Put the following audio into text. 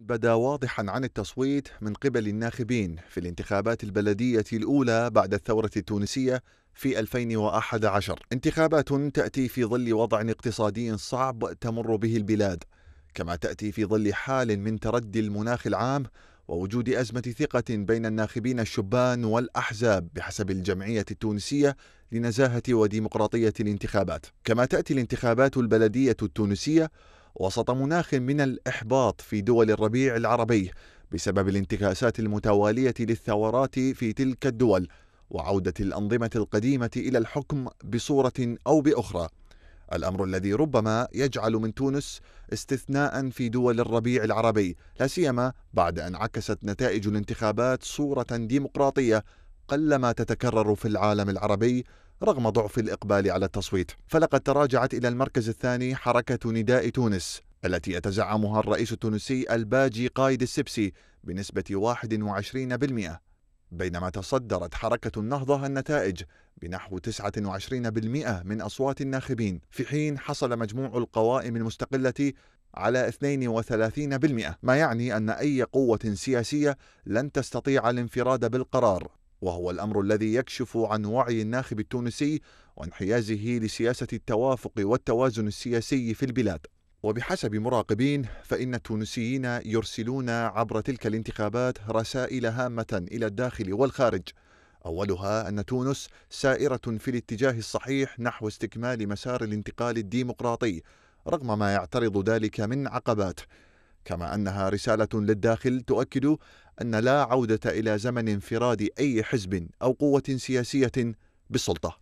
بدأ واضحا عن التصويت من قبل الناخبين في الانتخابات البلدية الأولى بعد الثورة التونسية في 2011 انتخابات تأتي في ظل وضع اقتصادي صعب تمر به البلاد كما تأتي في ظل حال من تردي المناخ العام ووجود أزمة ثقة بين الناخبين الشبان والأحزاب بحسب الجمعية التونسية لنزاهة وديمقراطية الانتخابات. كما تأتي الانتخابات البلدية التونسية وسط مناخ من الإحباط في دول الربيع العربي بسبب الانتكاسات المتوالية للثورات في تلك الدول وعودة الأنظمة القديمة إلى الحكم بصورة أو بأخرى. الأمر الذي ربما يجعل من تونس استثناء في دول الربيع العربي لا سيما بعد أن عكست نتائج الانتخابات صورة ديمقراطية قلما تتكرر في العالم العربي رغم ضعف الإقبال على التصويت فلقد تراجعت إلى المركز الثاني حركة نداء تونس التي يتزعمها الرئيس التونسي الباجي قايد السبسي بنسبة 21% بينما تصدرت حركة النهضة النتائج بنحو 29% من أصوات الناخبين في حين حصل مجموع القوائم المستقلة على 32% ما يعني أن أي قوة سياسية لن تستطيع الانفراد بالقرار. وهو الأمر الذي يكشف عن وعي الناخب التونسي وانحيازه لسياسة التوافق والتوازن السياسي في البلاد. وبحسب مراقبين فإن التونسيين يرسلون عبر تلك الانتخابات رسائل هامة إلى الداخل والخارج. أولها أن تونس سائرة في الاتجاه الصحيح نحو استكمال مسار الانتقال الديمقراطي رغم ما يعترض ذلك من عقبات. كما أنها رسالة للداخل تؤكد أن لا عودة إلى زمن انفراد أي حزب أو قوة سياسية بالسلطة.